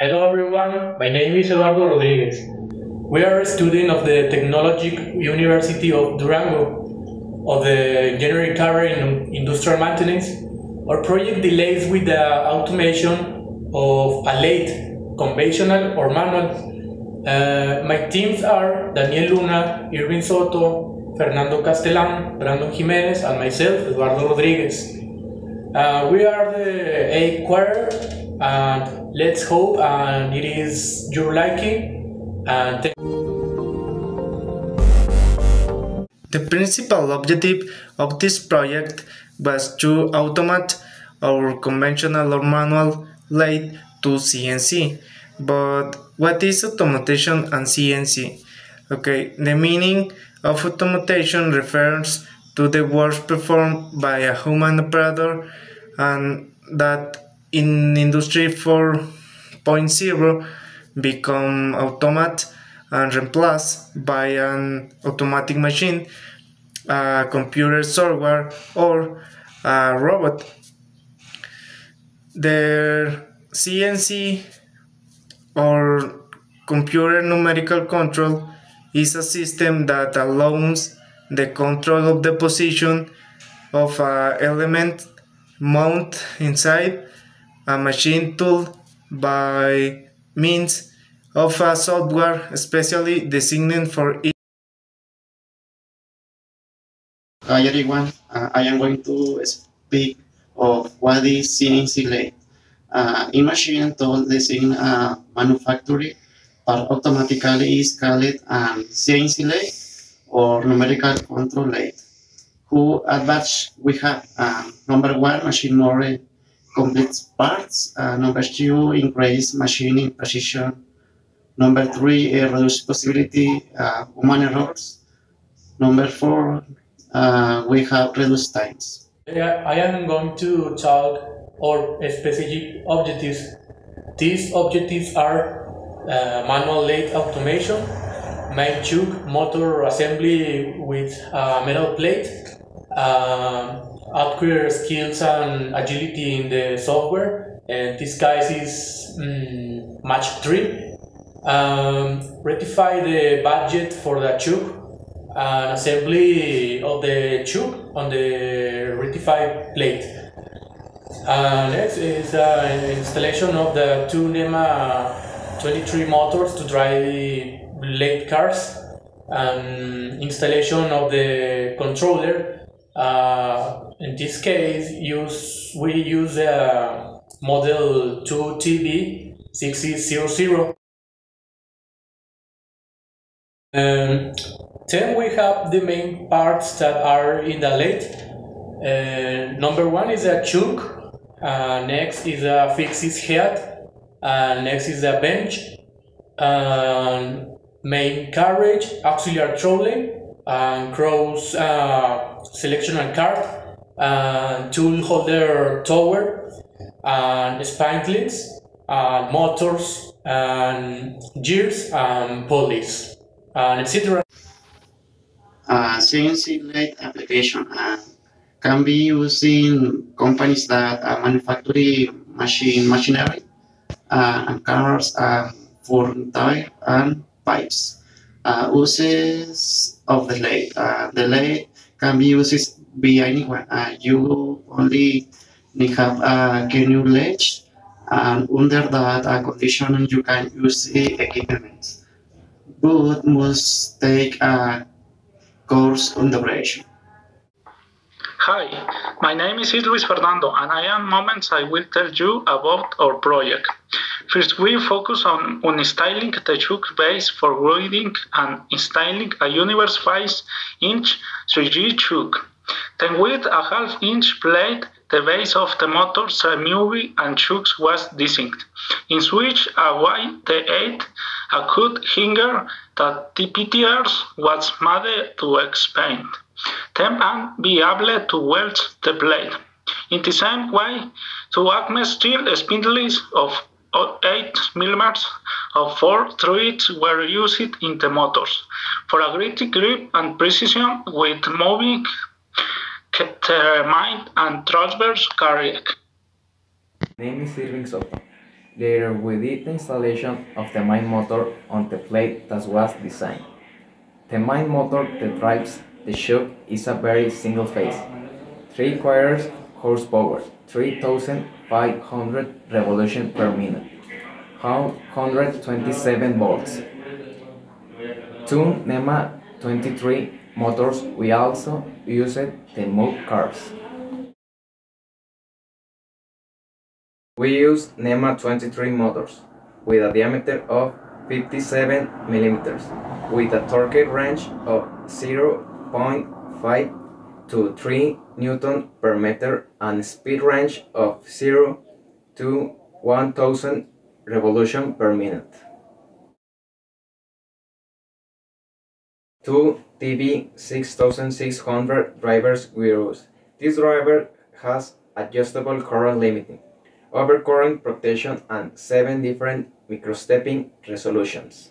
Hello everyone, my name is Eduardo Rodriguez. We are a student of the Technologic University of Durango of the Engineering Tower in Industrial Maintenance. Our project deals with the automation of a lathe, conventional or manual. Uh, my teams are Daniel Luna, Irving Soto, Fernando Castellan, Brandon Jimenez, and myself, Eduardo Rodriguez. Uh, we are the A choir, and let's hope and it is your liking. And The principal objective of this project was to automate our conventional or manual lathe to CNC. But what is automation and CNC? Okay, the meaning of automation refers to the work performed by a human operator and that in industry 4.0 become automat and replaced by an automatic machine computer software or a robot. The cnc or computer numerical control is a system that allows the control of the position of an element mount inside a machine tool by means of a software especially designed for it. Hi everyone, uh, I am going to speak of what is CNC lathe. Uh, in machine tool design uh, manufacturing but automatically is called um, CNC lathe or numerical control lathe. Who advantage we have um, number one machine more complete parts, uh, number two increase machining precision, number three uh, reduce possibility uh, human errors, number four uh, we have reduced times. Yeah, I am going to talk or specific objectives. These objectives are uh, manual lathe automation, main chuck motor assembly with a metal plate, um, acquire skills and agility in the software, and this guys is um, Mach 3. Um, rectify the budget for the chuck an assembly of the chuck on the rectify plate. Uh, next is uh, installation of the two NEMA 23 motors to drive late cars and installation of the controller. Uh, in this case, use we use a model 2TB6000. Um, then we have the main parts that are in the lathe. Uh, number one is a chuck, uh, next is a fixed head, uh, next is a bench, main carriage, auxiliary trolley, and cross uh, selection and cart, and tool holder tower, and spindles, and motors, and gears, and pulleys, and etc uh, CNC lathe application uh, can be used in companies that uh, manufacture machine machinery uh, and cars, uh, for tire and pipes. Uh, uses of the lathe. Uh, the lathe can be used by anyone. Uh, you only need have a canoe lathe and under that condition you can use the equipment. But must take a course on the operation. Hi, my name is Luis Fernando, and I am moments I will tell you about our project. First, we focus on, on installing the chuck base for welding and installing a universe 5 inch 3G chuck. Then, with a half inch plate, the base of the motor, semi and chucks was designed, in switch a wide the 8 a cut hinger that the PTRs was made to expand. Them and be able to weld the blade. In the same way, two Acme steel spindles of 8 mm of 4 threads were used in the motors. For a great grip and precision with moving determined and transverse carriage. My name is Irving Soto. later we did the installation of the main motor on the plate that was designed. The main motor that drives the ship is a very single phase, 3 quarters horsepower, 3500 revolution per minute, 127 volts. Two NEMA 23 motors we also used the move cars. We use NEMA 23 motors with a diameter of 57 millimeters with a torque range of 0.5 to 3 Newton per meter and speed range of 0 to 1000 revolution per minute. Two TB 6600 drivers wheels. This driver has adjustable current limiting overcurrent protection and 7 different microstepping resolutions.